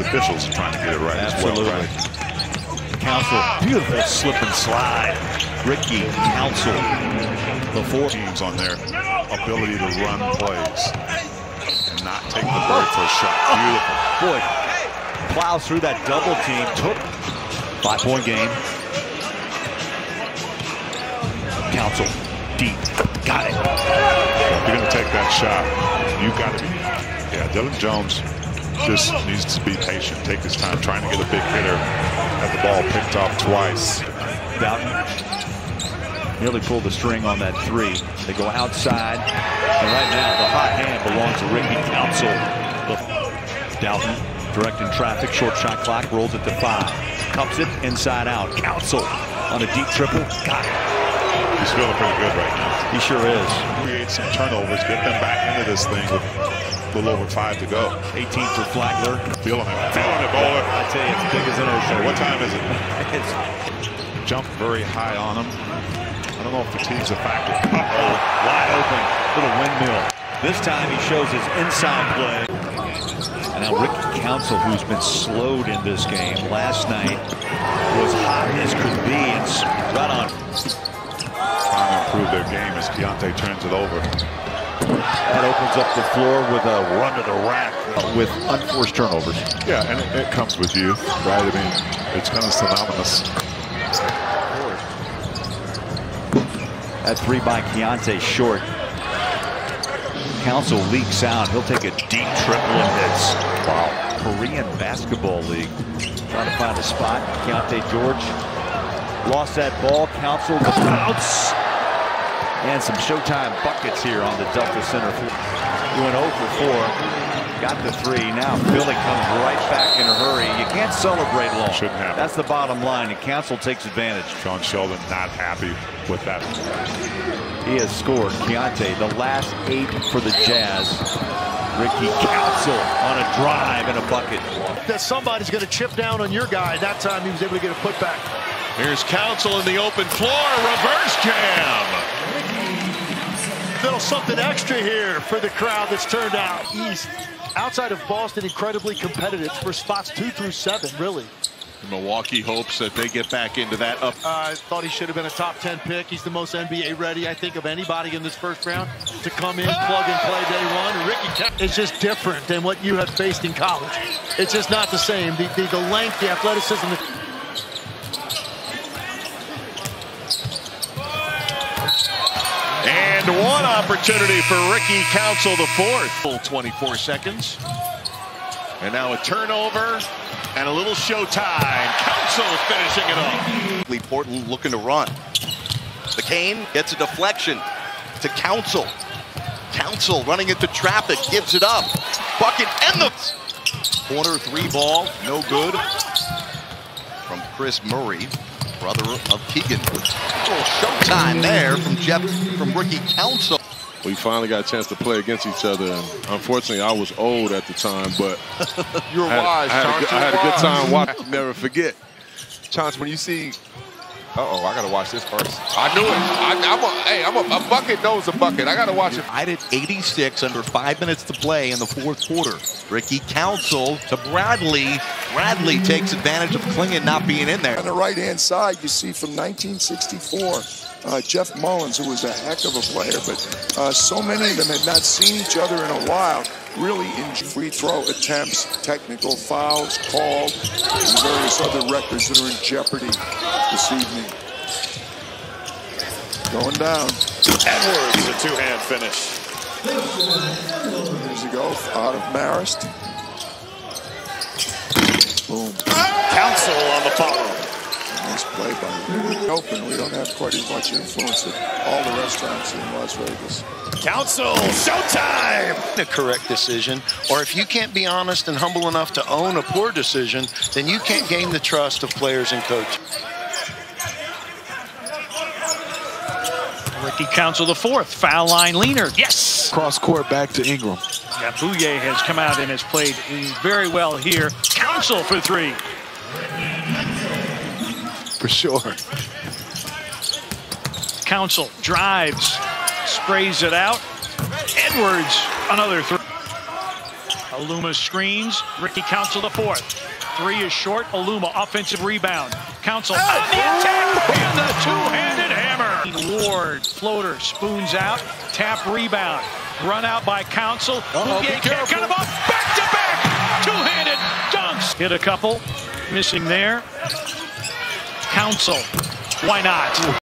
officials are trying to get it right Absolutely. as well. Right? Council, beautiful slip and slide. Ricky Council, the four teams on their ability to run plays and not take the very first shot. Beautiful. Boy, plows through that double team. Took five-point game. Council, deep, got it. If you're going to take that shot, you got to be. Yeah, Dylan Jones just needs to be patient, take his time, trying to get a big hitter. Had the ball picked off twice. Dowtin nearly pulled the string on that three. They go outside, and right now the hot hand belongs to Ricky Council. Dowtin directing traffic, short shot clock, rolls it to five. Cups it inside out. Council on a deep triple, got it. He's feeling pretty good right now. He sure is. Create some turnovers, get them back into this thing with a little over five to go. 18 for Flagler. Feeling it, feeling it, bowler. I tell you, it's big as an ocean. What time is it? It's Jumped very high on him. I don't know if fatigue's a factor. uh-oh, wide open, little windmill. This time he shows his inside play. And now Ricky Council, who's been slowed in this game last night, it over. That opens up the floor with a run to the rack with unforced turnovers. Yeah, and it, it comes with you, right? I mean, it's kind of synonymous. That three by Keyonte short. Council leaks out. He'll take a deep triple and hits. Wow. Korean Basketball League. Trying to find a spot. Keyonte George lost that ball. Council the bounce. And some Showtime buckets here on the Delta Center floor. He went 0 for 4. Got the three. Now Philly comes right back in a hurry. You can't celebrate long. Shouldn't happen. That's the bottom line, and Council takes advantage. Sean Sheldon not happy with that. He has scored. Keyonte, the last eight for the Jazz. Ricky Council on a drive and a bucket. that somebody's going to chip down on your guy. That time he was able to get a putback. Here's Council in the open floor. Reverse jam. Little something extra here for the crowd that's turned out. East, outside of Boston, incredibly competitive for spots two through seven, really. Milwaukee hopes that they get back into that up. I uh, thought he should have been a top 10 pick. He's the most NBA ready, I think, of anybody in this first round to come in, plug and play day one. Ricky Council is just different than what you have faced in college. It's just not the same. The, the, the length, the athleticism, the And one opportunity for Ricky Council, the fourth. Full 24 seconds. And now a turnover and a little showtime. Council finishing it off. Lee Portland looking to run. The McCain gets a deflection to Council. Council running into traffic, gives it up. Bucket and the corner three ball, no good. From Kris Murray, brother of Keegan. A little showtime there from Jeff, from Ricky Council. we finally got a chance to play against each other. And unfortunately, I was old at the time, but You were I had, wise, I had, a, Chauncey, good, I had a good time watching. Never forget. Chance, when you see, uh oh, I gotta watch this first. I knew it. I, I'm a, hey, I'm a, a bucket knows a bucket. I gotta watch it. I did 86 under five minutes to play in the fourth quarter. Ricky Council to Bradley. Bradley takes advantage of Clingan not being in there. On the right-hand side, you see from 1964, uh, Jeff Mullins, who was a heck of a player, but uh, so many of them had not seen each other in a while. Really in free throw attempts, technical fouls called, and various other records that are in jeopardy this evening. Going down. Edwards, a two-hand finish. Here's a go out of Marist. Boom. Council on the follow. Nice play by him. Open, we don't have quite as much influence as all the restaurants in Las Vegas. Council, showtime. a correct decision, or if you can't be honest and humble enough to own a poor decision, then you can't gain the trust of players and coaches. Ricky Council the fourth. Foul line leaner. Yes. Cross court back to Ingram. Yeah, Bouye has come out and has played very well here. Council for three. For sure. Council drives, sprays it out. Edwards, another three. Aluma screens. Ricky Council the fourth. Three is short. Aluma offensive rebound. Council on the attack and the two-handed hammer. Ward floater spoons out. Tap rebound. Run out by Council. Uh-oh, be Bouvier can't cut him off. Back to back. Two-handed dunks. Hit a couple. Missing there. Council. Why not?